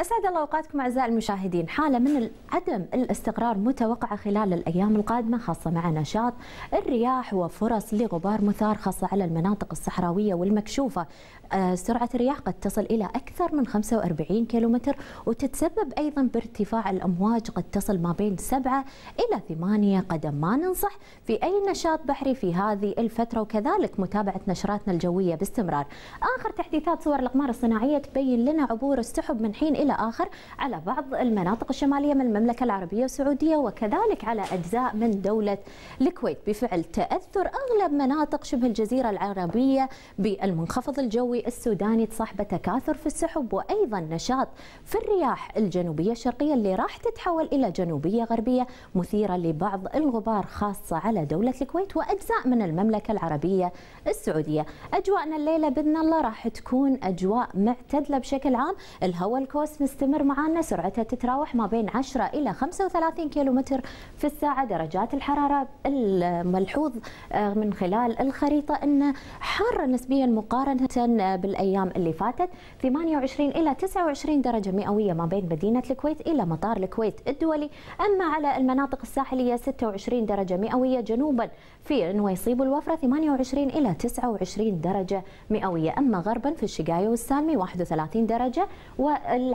أسعد الله أوقاتكم أعزائي المشاهدين. حالة من عدم الاستقرار متوقعة خلال الأيام القادمة خاصة مع نشاط الرياح وفرص لغبار مثار خاصة على المناطق الصحراوية والمكشوفة. آه، سرعة الرياح قد تصل إلى أكثر من 45 كيلومتر وتتسبب أيضا بارتفاع الأمواج. قد تصل ما بين 7 إلى 8 قدم. ما ننصح في أي نشاط بحري في هذه الفترة؟ وكذلك متابعة نشراتنا الجوية باستمرار. آخر تحديثات صور الأقمار الصناعية تبين لنا عبور السحب من حين إلى آخر على بعض المناطق الشمالية من المملكة العربية السعودية وكذلك على أجزاء من دولة الكويت. بفعل تأثر أغلب مناطق شبه الجزيرة العربية بالمنخفض الجوي السوداني تصاحبه تكاثر في السحب وأيضا نشاط في الرياح الجنوبية الشرقية اللي راح تتحول إلى جنوبية غربية مثيرة لبعض الغبار خاصة على دولة الكويت وأجزاء من المملكة العربية السعودية. أجواءنا الليلة بإذن الله راح تكون أجواء معتدلة بشكل عام. الهواء مستمر معنا سرعتها تتراوح ما بين 10 إلى 35 كيلومتر في الساعة. درجات الحرارة الملحوظ آه، من خلال الخريطة. أن حارة نسبيا مقارنة بالأيام اللي فاتت. 28 إلى 29 درجة مئوية ما بين مدينة الكويت إلى مطار الكويت الدولي. أما على المناطق الساحلية 26 درجة مئوية جنوبا في نويصيب والوفرة 28 إلى 29 درجة مئوية. أما غربا في الشقاية والسالمي 31 درجة.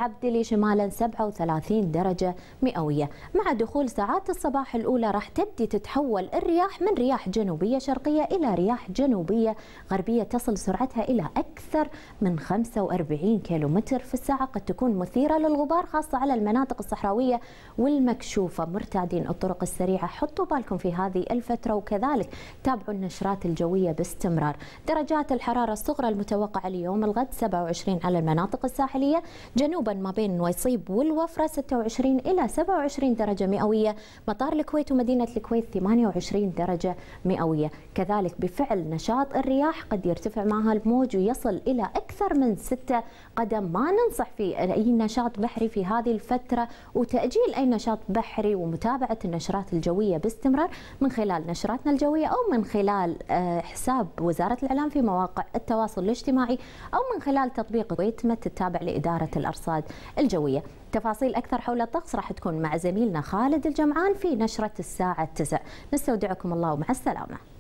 والعبدلي شمالا 37 درجة مئوية. مع دخول ساعات الصباح الأولى راح تبدي تتحول الرياح من رياح جنوبية شرقية إلى رياح جنوبية غربية تصل سرعتها إلى أكثر من 45 كيلومتر في الساعة. قد تكون مثيرة للغبار خاصة على المناطق الصحراوية والمكشوفة. مرتادين الطرق السريعة حطوا بالكم في هذه الفترة وكذلك تابعوا النشرات الجوية باستمرار. درجات الحرارة الصغرى المتوقعة ليوم الغد 27 على المناطق الساحلية. جنوبا ما بين نويصيب والوفرة 26 إلى 27 درجة مئوية. مطار الكويت ومدينة الكويت 28 درجة مئوية. كذلك بفعل نشاط الرياح قد يرتفع معها الموج ويصل إلى أكثر من 6 قدم ما ننصح في أي نشاط بحري في هذه الفترة وتأجيل أي نشاط بحري ومتابعة النشرات الجوية باستمرار من خلال نشراتنا الجوية أو من خلال آه، حساب وزارة الإعلام في مواقع التواصل الاجتماعي أو من خلال تطبيق كويت التابع لإدارة الأرصاد. الجوية. تفاصيل أكثر حول الطقس راح تكون مع زميلنا خالد الجمعان في نشرة الساعة 9 نستودعكم الله ومع السلامة.